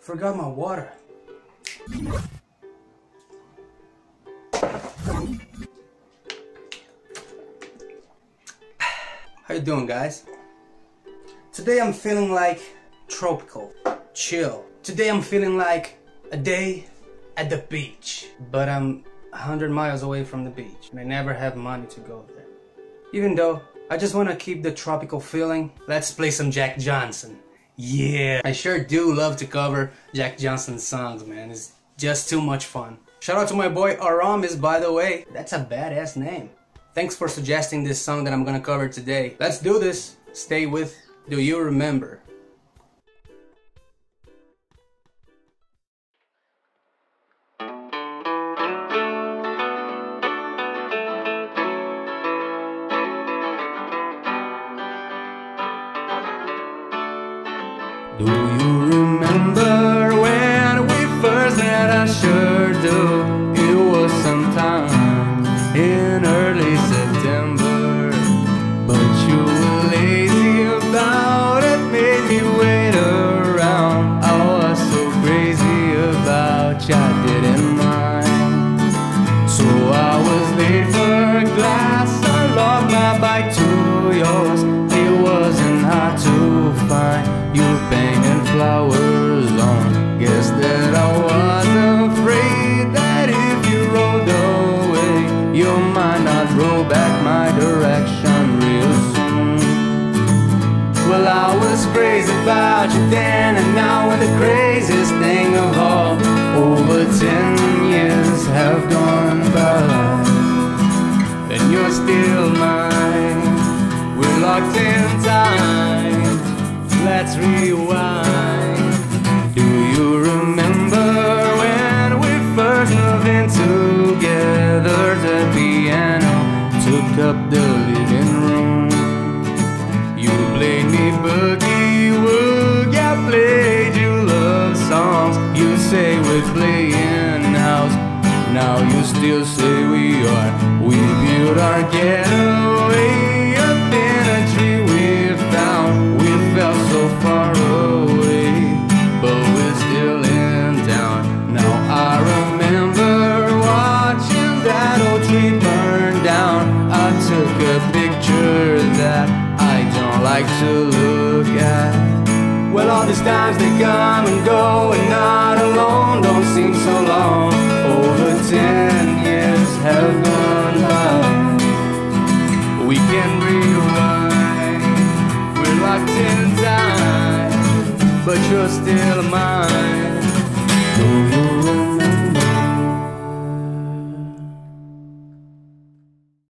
Forgot my water. How you doing guys? Today I'm feeling like tropical, chill. Today I'm feeling like a day at the beach. But I'm 100 miles away from the beach and I never have money to go there. Even though I just want to keep the tropical feeling, let's play some Jack Johnson. Yeah, I sure do love to cover Jack Johnson's songs, man. It's just too much fun. Shout out to my boy Aramis, by the way. That's a badass name. Thanks for suggesting this song that I'm gonna cover today. Let's do this. Stay with Do You Remember? Do you remember when we first met? I sure do. It was sometime in early September. But you were lazy about it, made me wait around. I was so crazy about you, I didn't mind. So I was late for a glass. I lost my bike to Well, I was crazy about you then, and now we're the craziest thing of all. Over ten years have gone by, and you're still mine. We're locked in time. Let's rewind. Boogie woogie, I played you love songs. You say we're playing house, now you still say we are. We built our getaway up in a tree we found. We felt so far away, but we're still in town. Now I remember watching that old tree burn down. I took a picture that don't like to look at. Well, all these times they come and go, and not alone don't seem so long. Over ten years have gone by. We can rewind. We're locked in time, but you're still mine.